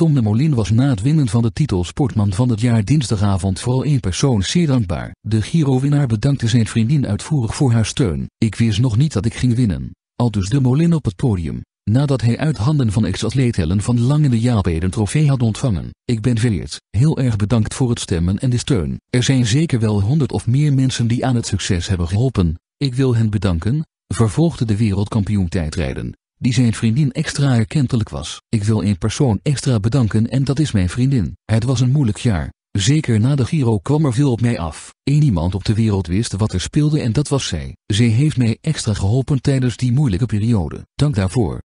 Tom de Molin was na het winnen van de titel Sportman van het jaar dinsdagavond vooral één persoon zeer dankbaar. De Giro-winnaar bedankte zijn vriendin uitvoerig voor haar steun. Ik wist nog niet dat ik ging winnen. Aldus de Molin op het podium. Nadat hij uit handen van ex-atleet Helen van Langen de Jaap een trofee had ontvangen. Ik ben vereerd. Heel erg bedankt voor het stemmen en de steun. Er zijn zeker wel honderd of meer mensen die aan het succes hebben geholpen. Ik wil hen bedanken, vervolgde de wereldkampioen tijdrijden, die zijn vriendin extra erkentelijk was. Ik wil één persoon extra bedanken en dat is mijn vriendin. Het was een moeilijk jaar. Zeker na de Giro kwam er veel op mij af. Eén iemand op de wereld wist wat er speelde en dat was zij. Zij heeft mij extra geholpen tijdens die moeilijke periode. Dank daarvoor.